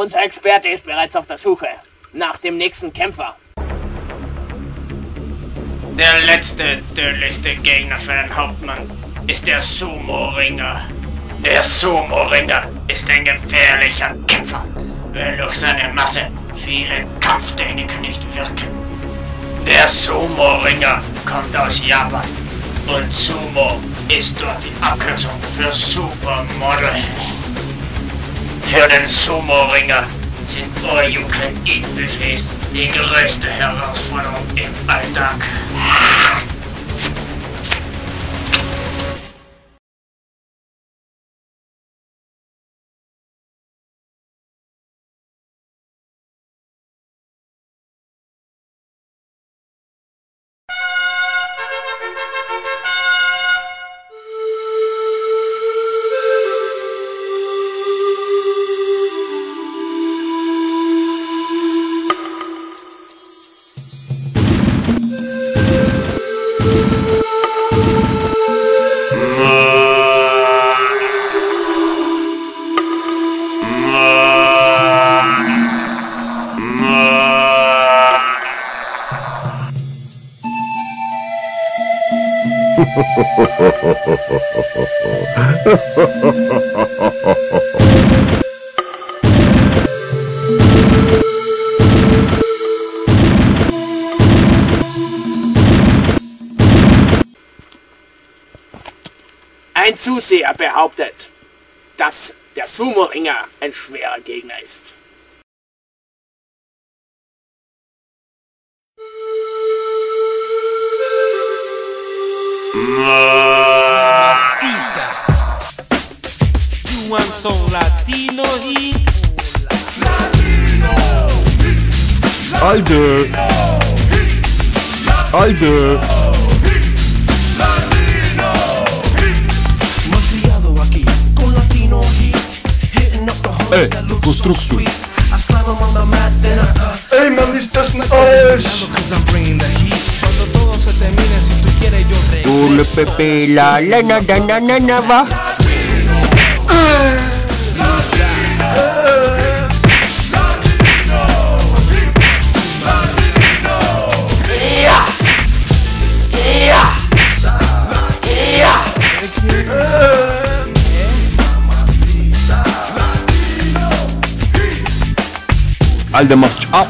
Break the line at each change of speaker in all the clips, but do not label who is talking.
Unser Experte ist bereits auf der Suche nach dem nächsten Kämpfer.
Der letzte, tödlichste Gegner für den Hauptmann ist der Sumo-Ringer. Der Sumo-Ringer ist ein gefährlicher Kämpfer, weil durch seine Masse viele Kampftechniken nicht wirken. Der Sumo-Ringer kommt aus Japan und Sumo ist dort die Abkürzung für Supermodel. Für den Sumo-Ringer sind All-You-Can-Eat-Buffets die größte Herausforderung im Alltag.
Ein Zuseher behauptet, dass der Sumo-Ringer ein schwerer Gegner ist.
You want some Latino heat?
I do. I do. Latino heat. I on mat, then I.
Hey man, this doesn't. Oh,
cause I'm bringing the heat.
Se termine, si tú quieres yo regreso.
Pepe, la la na na na na na va. Alter, mach dich ab!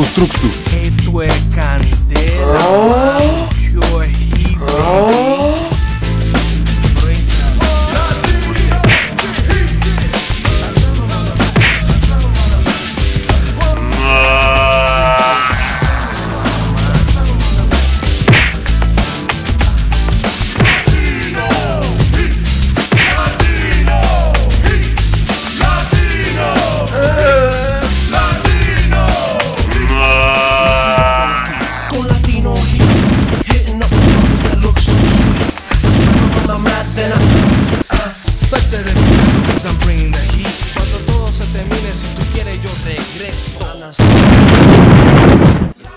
pelos truques do. É, tu
é.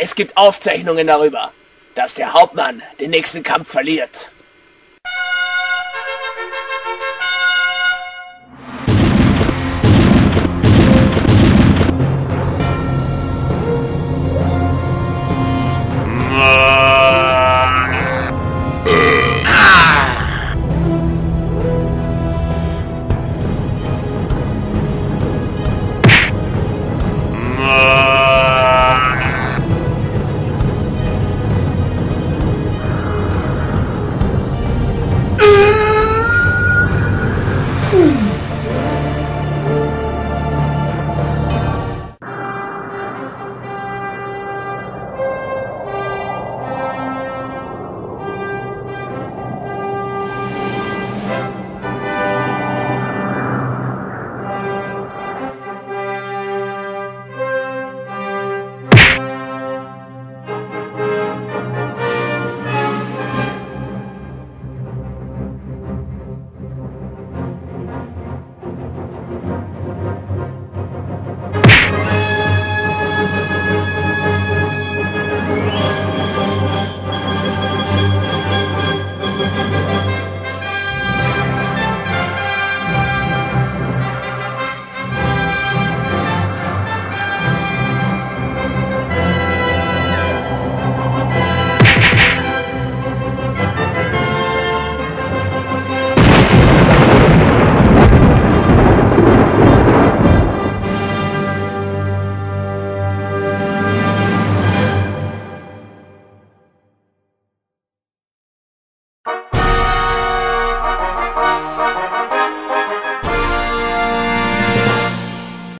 Es gibt Aufzeichnungen darüber, dass der Hauptmann den nächsten Kampf verliert.